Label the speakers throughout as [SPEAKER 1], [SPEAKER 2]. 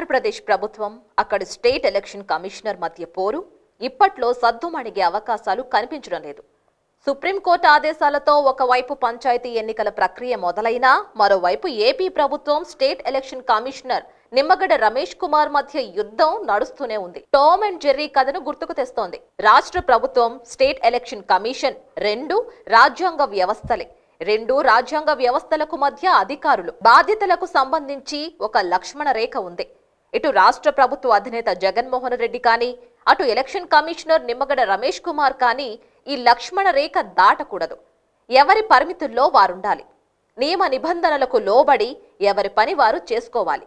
[SPEAKER 1] ఆంధ్రప్రదేశ్ ప్రభుత్వం అక్కడి state election commissioner మధ్య పోరు ఇప్పట్లో సద్దుమణిగే అవకాశాలు కనిపించడం లేదు. సుప్రీంకోర్టు ఆదేశాలతో ఒకవైపు పంచాయతీ ఎన్నికల ప్రక్రియ మొదలైనా మరోవైపు ఏపీ ప్రభుత్వం state election commissioner Nimmagadda Ramesh Kumar మధ్య యుద్ధం నడుస్తూనే ఉంది. టామ్ అండ్ జెర్రీ కథను గుర్తుకు తెస్తోంది. రాష్ట్ర ప్రభుత్వం స్టేట్ ఎలక్షన్ కమిషన్ రెండు రాజ్యాంగ వ్యవస్థలే. రెండు రాజ్యాంగ వ్యవస్థలకు మధ్య అధికారులు. బాధ్యతలకు సంబంధించి ఒక లక్ష్మణ రేఖ ఉంది. ఇటు రాష్ట్ర ప్రభుత్వ అధినేత జగన్మోహన్ రెడ్డి కానీ అటు ఎలక్షన్ కమిషనర్ నిమ్మగడ్డ రమేష్ కుమార్ కానీ ఈ లక్ష్మణ రేఖ దాటకూడదు. ఎవరి పరిమితుల్లో వారుండాలి? నియమ నిబంధనలకు లోబడి ఎవరి పని వారు చేసుకోవాలి.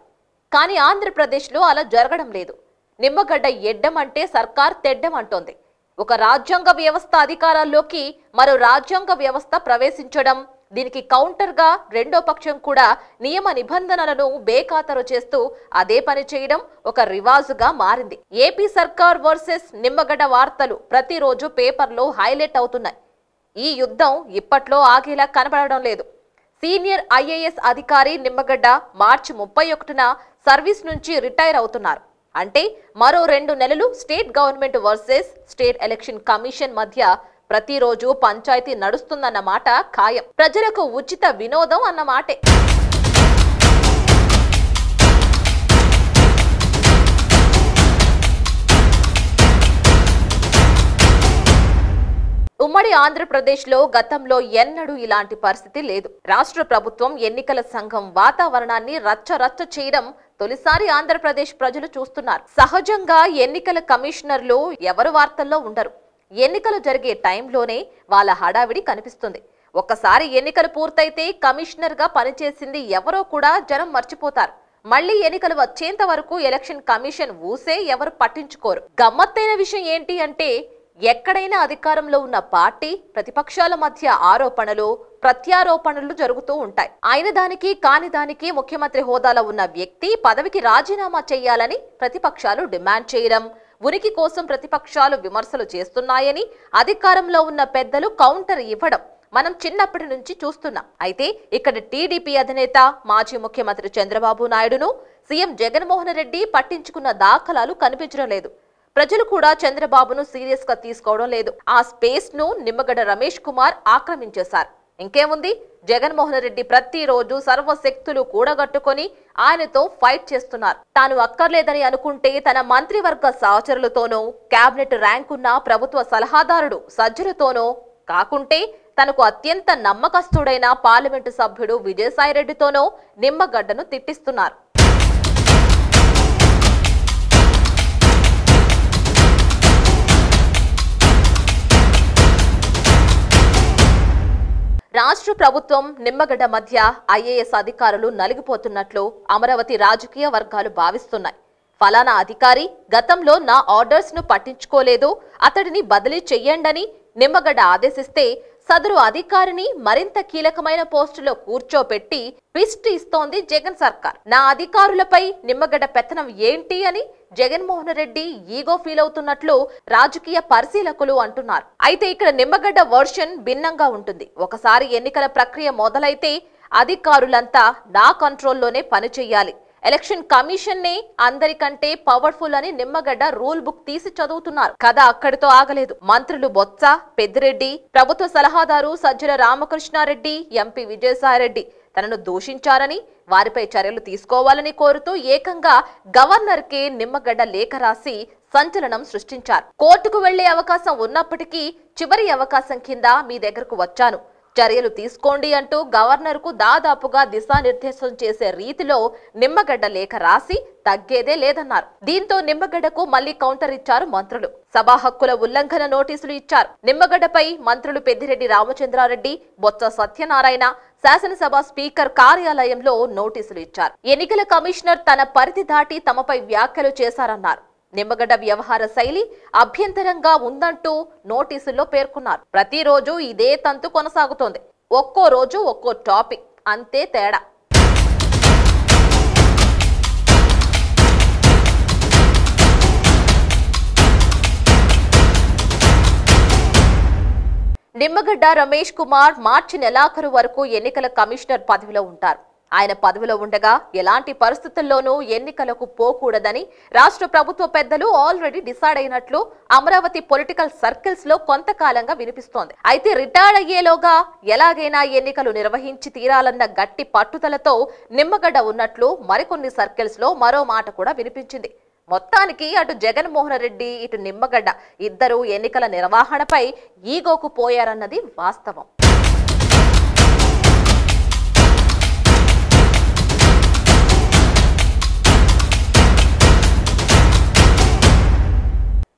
[SPEAKER 1] కానీ ఆంధ్రప్రదేశ్లో అలా జరగడం లేదు. నిమ్మగడ్డ ఎడ్డం అంటే సర్కార్ తెడ్డం అంటోంది ఒక రాజ్యాంగ వ్యవస్థ అధికారాల్లోకి మరో రాజ్యాంగ వ్యవస్థ ప్రవేశించడం దీనికి కౌంటర్గా రెండో పక్షం కూడా నియమ నిబంధనలను బేఖాతరు చేస్తూ అదే పని చేయడం ఒక రివాజుగా మారింది. ఏపీ సర్కార్ వర్సెస్ నిమ్మగడ్డ వార్తలు ప్రతిరోజు పేపర్లో హైలైట్ అవుతున్నాయి. ఈ యుద్ధం ఇప్పట్లో ఆగేలా కనబడడం లేదు. సీనియర్ ఐఏఎస్ అధికారి నిమ్మగడ్డ మార్చి ముప్పై ఒకటిన సర్వీస్ నుంచి రిటైర్ అవుతున్నారు. అంటే మరో రెండు నెలలు state government versus state election commission మధ్య ప్రతిరోజు పంచాయతీ నడుస్తుందన్న మాట ఖాయం. ప్రజలకు ఉచిత వినోదం అన్న మాటే. ఉమ్మడి ఆంధ్రప్రదేశ్లో గతంలో ఎన్నడూ ఇలాంటి పరిస్థితి లేదు. రాష్ట్ర ప్రభుత్వం ఎన్నికల సంఘం వాతావరణాన్ని రచ్చ రచ్చ చేయడం తొలిసారి ఆంధ్రప్రదేశ్ ప్రజలు చూస్తున్నారు. సహజంగా ఎన్నికల కమిషనర్లు ఎవరు వార్తల్లో ఉండరు. ఎన్నికలు జరిగే టైంలోనే వాళ్ళ హడావిడి కనిపిస్తుంది. ఒక్కసారి ఎన్నికలు పూర్తయితే కమిషనర్గా పనిచేసింది ఎవరో కూడా జనం మర్చిపోతారు. మళ్ళీ ఎన్నికలు వచ్చేంత వరకు ఎలక్షన్ కమిషన్ ఊసే ఎవరు పట్టించుకోరు. గమ్మత్తైన విషయం ఏంటి అంటే ఎక్కడైనా అధికారంలో ఉన్న పార్టీ ప్రతిపక్షాల మధ్య ఆరోపణలు ప్రత్యారోపణలు జరుగుతూ ఉంటాయి. అయిన దానికి కాని దానికి ముఖ్యమంత్రి హోదాలో ఉన్న వ్యక్తి పదవికి రాజీనామా చేయాలని ప్రతిపక్షాలు డిమాండ్ చేయడం ఉనికి కోసం ప్రతిపక్షాలు విమర్శలు చేస్తున్నాయని అధికారంలో ఉన్న పెద్దలు కౌంటర్ ఇవ్వడం మనం చిన్నప్పటి నుంచి చూస్తున్నాం. అయితే ఇక్కడ టీడీపీ అధినేత మాజీ ముఖ్యమంత్రి చంద్రబాబు నాయుడును సీఎం జగన్మోహన్ రెడ్డి పట్టించుకున్న దాఖలాలు కనిపించడం లేదు. ప్రజలు కూడా చంద్రబాబును సీరియస్గా తీసుకోవడం లేదు. ఆ స్పేస్ను నిమ్మగడ్డ రమేష్ కుమార్ ఆక్రమించేశారు. ఇంకేముంది? జగన్మోహన్ రెడ్డి ప్రతిరోజు సర్వశక్తులు కూడగట్టుకొని ఆయనతో ఫైట్ చేస్తున్నారు. తాను అక్కర్లేదని అనుకుంటే తన మంత్రివర్గ సహచరులతోనో కేబినెట్ ర్యాంకున్న ప్రభుత్వ సలహాదారుడు సజ్జలతోనో కాకుంటే తనకు అత్యంత నమ్మకస్తుడైన పార్లమెంటు సభ్యుడు విజయసాయిరెడ్డితోనో నిమ్మగడ్డను తిట్టిస్తున్నారు. రాష్ట్ర ప్రభుత్వం నిమ్మగడ్డ మధ్య ఐఏఎస్ అధికారులు నలిగిపోతున్నట్లు అమరావతి రాజకీయ వర్గాలు భావిస్తున్నాయి. ఫలానా అధికారి గతంలో నా ఆర్డర్స్ను పట్టించుకోలేదు అతడిని బదిలీ చెయ్యండని నిమ్మగడ్డ ఆదేశిస్తే సదరు అధికారిని మరింత కీలకమైన పోస్టులో కూర్చోపెట్టి ట్విస్ట్ ఇస్తోంది జగన్ సర్కార్. నా అధికారులపై నిమ్మగడ్డ పెత్తనం ఏంటి అని జగన్మోహన్ రెడ్డి ఈగో ఫీల్ అవుతున్నట్లు రాజకీయ పరిశీలకులు అంటున్నారు. అయితే ఇక్కడ నిమ్మగడ్డ వర్షన్ భిన్నంగా ఉంటుంది. ఒకసారి ఎన్నికల ప్రక్రియ మొదలైతే అధికారులంతా నా కంట్రోల్లోనే పనిచేయాలి. ఎలక్షన్ కమిషన్ నే అందరికంటే పవర్ఫుల్ అని నిమ్మగడ్డ రూల్ బుక్ తీసి చదువుతున్నారు. కథ అక్కడితో ఆగలేదు. మంత్రులు బొత్స పెద్దిరెడ్డి ప్రభుత్వ సలహాదారు సజ్జల రామకృష్ణారెడ్డి ఎంపీ విజయసాయిరెడ్డి తనను దూషించారని వారిపై చర్యలు తీసుకోవాలని కోరుతూ ఏకంగా గవర్నర్ కే నిమ్మగడ్డ లేఖ రాసి సంచలనం సృష్టించారు. కోర్టుకు వెళ్ళే అవకాశం ఉన్నప్పటికీ చివరి అవకాశం కింద మీ దగ్గరకు వచ్చాను. చర్యలు తీసుకోండి అంటూ గవర్నర్కు దాదాపుగా దిశానిర్దేశం చేసే రీతిలో నిమ్మగడ్డ లేఖ రాసి తగ్గేదే లేదన్నారు. దీంతో నిమ్మగడ్డకు మళ్ళీ కౌంటర్ ఇచ్చారు మంత్రులు. సభా హక్కుల ఉల్లంఘన నోటీసులు ఇచ్చారు. నిమ్మగడ్డపై మంత్రులు పెద్దిరెడ్డి రామచంద్రారెడ్డి బొత్స సత్యనారాయణ శాసనసభ స్పీకర్ కార్యాలయంలో నోటీసులు ఇచ్చారు. ఎన్నికల కమిషనర్ తన పరిధి దాటి తమపై వ్యాఖ్యలు చేశారన్నారు. నిమ్మగడ్డ వ్యవహార శైలి అభ్యంతరంగా ఉందంటూ నోటీసుల్లో పేర్కొన్నారు. ప్రతిరోజు ఇదే తంతు కొనసాగుతోంది. ఒక్కో రోజు ఒక్కో టాపిక్. అంతే తేడా. నిమ్మగడ్డ రమేష్ కుమార్ మార్చి నెలాఖరు వరకు ఎన్నికల కమిషనర్ పదవిలో ఉంటారు. ఆయన పదవిలో ఉండగా ఎలాంటి పరిస్థితుల్లోనూ ఎన్నికలకు పోకూడదని రాష్ట్ర ప్రభుత్వ పెద్దలు ఆల్రెడీ డిసైడ్ అయినట్లు అమరావతి పొలిటికల్ సర్కిల్స్లో కొంతకాలంగా వినిపిస్తోంది. అయితే రిటైర్డ్ అయ్యేలోగా ఎలాగైనా ఎన్నికలు నిర్వహించి తీరాలన్న గట్టి పట్టుదలతో నిమ్మగడ్డ ఉన్నట్లు మరికొన్ని సర్కిల్స్లో మరో మాట కూడా వినిపించింది. మొత్తానికి అటు జగన్మోహన్ రెడ్డి ఇటు నిమ్మగడ్డ ఇద్దరు ఎన్నికల నిర్వహణపై ఈగోకు పోయారన్నది వాస్తవం.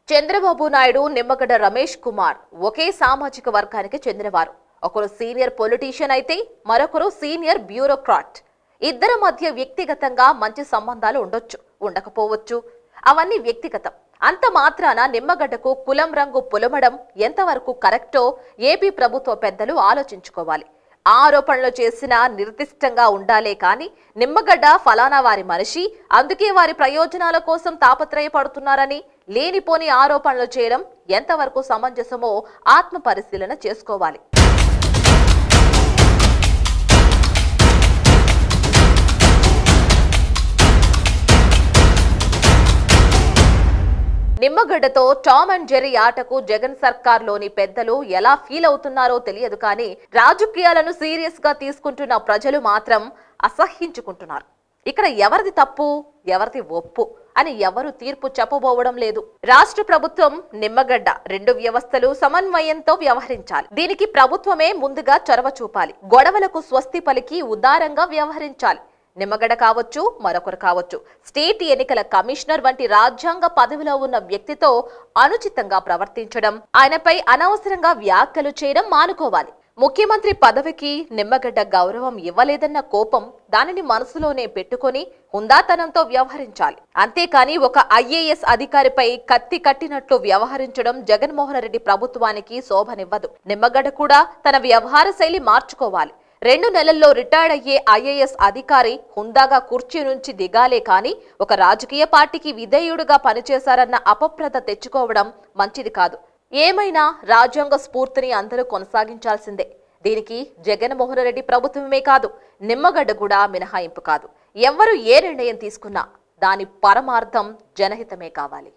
[SPEAKER 1] చంద్రబాబు నాయుడు నిమ్మగడ్డ రమేష్ కుమార్ ఒకే సామాజిక వర్గానికి చెందినవారు. ఒకరు సీనియర్ పొలిటీషియన్ అయితే మరొకరు సీనియర్ బ్యూరోక్రాట్. ఇద్దరి మధ్య వ్యక్తిగతంగా మంచి సంబంధాలు ఉండొచ్చు ఉండకపోవచ్చు. అవన్నీ వ్యక్తిగతం. అంత మాత్రాన నిమ్మగడ్డకు కులం రంగు పులమడం ఎంతవరకు కరెక్టో ఏపీ ప్రభుత్వ పెద్దలు ఆలోచించుకోవాలి. ఆరోపణలు చేసిన నిర్దిష్టంగా ఉండాలే కాని నిమ్మగడ్డ ఫలానా వారి మనిషి అందుకే వారి ప్రయోజనాల కోసం తాపత్రయపడుతున్నారని లేనిపోని ఆరోపణలు చేయడం ఎంతవరకు సమంజసమో ఆత్మ పరిశీలన చేసుకోవాలి. నిమ్మగడ్డతో టామ్ అండ్ జెర్రీ ఆటకు జగన్ సర్కార్లోని పెద్దలు ఎలా ఫీల్ అవుతున్నారో తెలియదు కానీ రాజకీయాలను సీరియస్గా తీసుకుంటున్న ప్రజలు మాత్రం అసహ్యించుకుంటున్నారు. ఇక్కడ ఎవరిది తప్పు ఎవరిది ఒప్పు అని ఎవరు తీర్పు చెప్పబోవడం లేదు. రాష్ట్ర ప్రభుత్వం నిమ్మగడ్డ రెండు వ్యవస్థలు సమన్వయంతో వ్యవహరించాలి. దీనికి ప్రభుత్వమే ముందుగా చొరవ చూపాలి. గొడవలకు స్వస్తి పలికి ఉదారంగా వ్యవహరించాలి. నిమ్మగడ్డ కావచ్చు మరొకరు కావచ్చు. స్టేట్ ఎన్నికల కమిషనర్ వంటి రాజ్యాంగ పదవిలో ఉన్న వ్యక్తితో అనుచితంగా ప్రవర్తించడం ఆయనపై అనవసరంగా వ్యాఖ్యలు చేయడం మానుకోవాలి. ముఖ్యమంత్రి పదవికి నిమ్మగడ్డ గౌరవం ఇవ్వలేదన్న కోపం దానిని మనసులోనే పెట్టుకొని హుందాతనంతో వ్యవహరించాలి. అంతేకాని ఒక ఐఏఎస్ అధికారిపై కత్తి కట్టినట్లు వ్యవహరించడం జగన్మోహన్ రెడ్డి ప్రభుత్వానికి శోభనివ్వదు. నిమ్మగడ్డ కూడా తన వ్యవహార శైలి మార్చుకోవాలి. రెండు నెలల్లో రిటైర్డ్ అయ్యే ఐఏఎస్ అధికారి హుందాగా కుర్చీ నుంచి దిగాలే కాని ఒక రాజకీయ పార్టీకి విధేయుడుగా పనిచేశారన్న అపప్రద తెచ్చుకోవడం మంచిది కాదు. ఏమైనా రాజ్యాంగ స్ఫూర్తిని అందరూ కొనసాగించాల్సిందే. దీనికి జగన్మోహన్ రెడ్డి ప్రభుత్వమే కాదు నిమ్మగడ్డ కూడా మినహాయింపు కాదు. ఎవ్వరు ఏ నిర్ణయం తీసుకున్నా దాని పరమార్థం జనహితమే కావాలి.